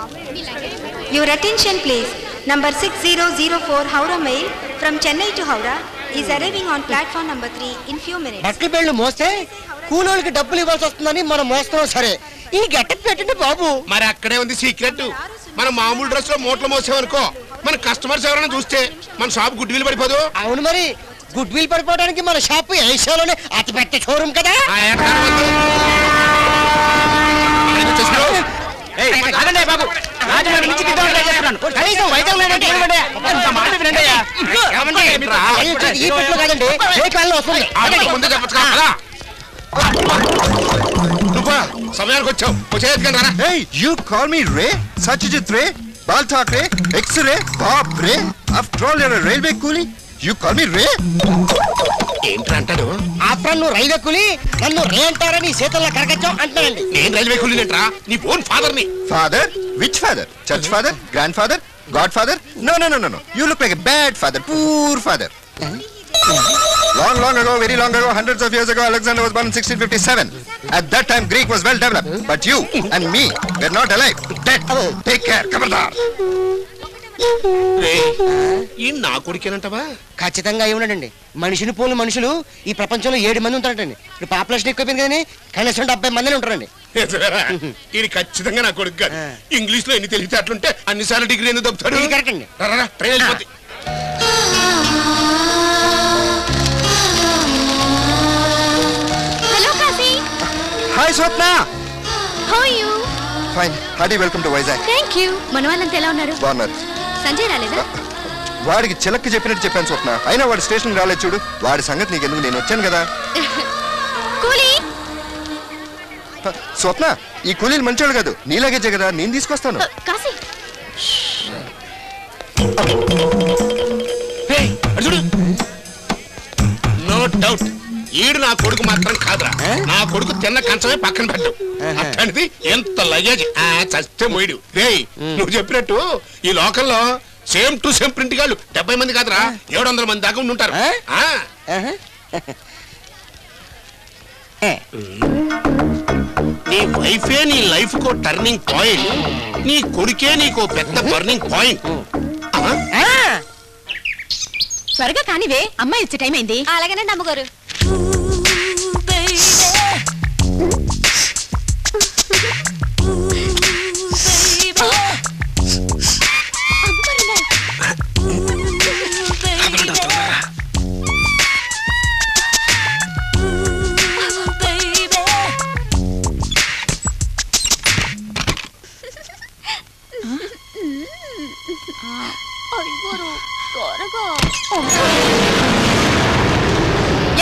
Your attention please. Number 6004 Howrah Mail from Chennai to Howrah is arriving on platform number 3 in few minutes. బట్టల బేళ్ళు మోస్తే కూలోళ్ళకి డబ్బులు ఇవ్వాల్సి వస్తుందని మనం మోస్తున్నాం సరే. ఈ గెటప్ పెట్టండి బాబు. మరి అక్కడే ఉంది సీక్రెట్. మన మామూలు డ్రెస్లో మూటలు మోసామనుకో మన కస్టమర్స్ ఎవరైనా చూస్తే మన షాప్ గుడ్డి విలు పడిపోదు. అవును మరి గుడ్ విల్ పడిపోవడానికి మన షాపు ఏషియాలోనే అతి పెద్ద షోరూమ్ కదా కాదండి బాబు. రాజమండ్రి నుంచి చేస్తున్నాను. కనీసం లేదంటే మాట వినండి. ఈ కాదండి ఏ కాలంలో వస్తుంది? ముందే చెప్పొచ్చు కదా. నువ్వు? సమయానికి వచ్చావు. వచ్చేది రా Ray? Satyajit Ray? Bal Thackeray? X-Ray? Bob Ray? After all, you're a You call me Ray? ఏంట్రా అంటాడు ఆఫ్టర్ నువ్వు రైలు ఎక్కుని నన్ను రే అంటారని శీతల్లో కరగచ్చాం అంటానండి నేను రైల్వే కూలీనేంట్రా నీ ఫోన్ ఫాదర్ని Father? Which father? Church father? Grandfather? Godfather? No, no, no, no, no. You look like a bad father. Poor father. Long, long ago, very long ago, hundreds of years ago, Alexander was born in 1657. At that time, Greek was well developed. But you and me were not alive. Dead. Take care. Come on. ఈ నా కొడుకేనంటవా ఖచ్చితంగా ఏమన్నాడండి మనిషిని pole మనుషులు ఈ ప్రపంచంలో ఏడు మంది ఉంటారండి ఇప్పుడు పాపులేషన్ ఎక్కువైంది కానీ కనీసం డెబ్బై మందిని ఉంటారండి ఇది ఖచ్చితంగా నా కొడుకు కాదు. ఇంగ్లీష్లో ఎన్ని తెలివితే అట్లుంటే అన్నిసార్లు డిగ్రీ ఎందుకు దొబ్బుతాడు ఇది కరెక్ట్ అండి. ట్రైన్ వెళ్ళిపోద్ది. Hello Kasi. Hi, Swapna. How are you? Fine. Hearty welcome to Vizag. Thank you. మన వాళ్ళంతా ఎలా ఉన్నారు బాగున్నారు సంజయ్ రాలేదా వాడికి చిలక్కి చెప్పినట్టు చెప్పాను స్వప్న. అయినా వాడు స్టేషన్ రాలేదు చూడు. వాడి సంగతి నీకెందుకు? నేను వచ్చాను కదా. స్వప్న ఈ కూలీలు మంచోడు కాదు. నీలాగే కదా? నేను తీసుకొస్తాను. No doubt. ఈడు నా కొడుకు మాత్రం కాదురా. నా కొడుకు తిన్న కంచమే పక్కన పెట్టు అట్లాంటిది ఎంత లగేజ్ ఆ, చస్తే మొయ్యడు. రేయ్ నువ్వు చెప్పినట్టు ఈ లోకల్లో సేమ్ టు సేమ్ ప్రింట్ గాళ్ళు. డెబ్బై మంది కాదురా ఏడు వందల మంది దాకా ఉండి ఉంటారు. నీ వైఫే నీ లైఫ్ కో టర్నింగ్ పాయింట్. నీ కొడుకే నీకో పెద్ద బర్నింగ్ పాయింట్. త్వరగా కానివే అమ్మాయి వచ్చే టైం అయింది. అలాగనే నమ్మగారు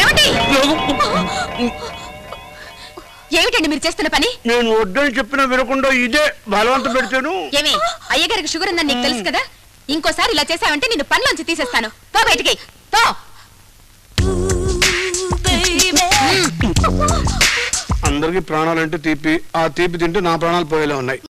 ఏమిటి ఏమిటండి మీరు చేస్తున్న పని? నేను వద్దని చెప్పిన వినకుండా ఇదే బలవంత పెడితేను. ఏమి అయ్యగారికి షుగర్ ఉందని నీకు తెలుసు కదా? ఇంకోసారి ఇలా చేసావంటే నిన్ను పనిలోంచి తీసేస్తాను. తో బయటికి. తో అందరికి ప్రాణాలంటే తీపి. ఆ తీపి తింటే నా ప్రాణాలు పోయేలా ఉన్నాయి.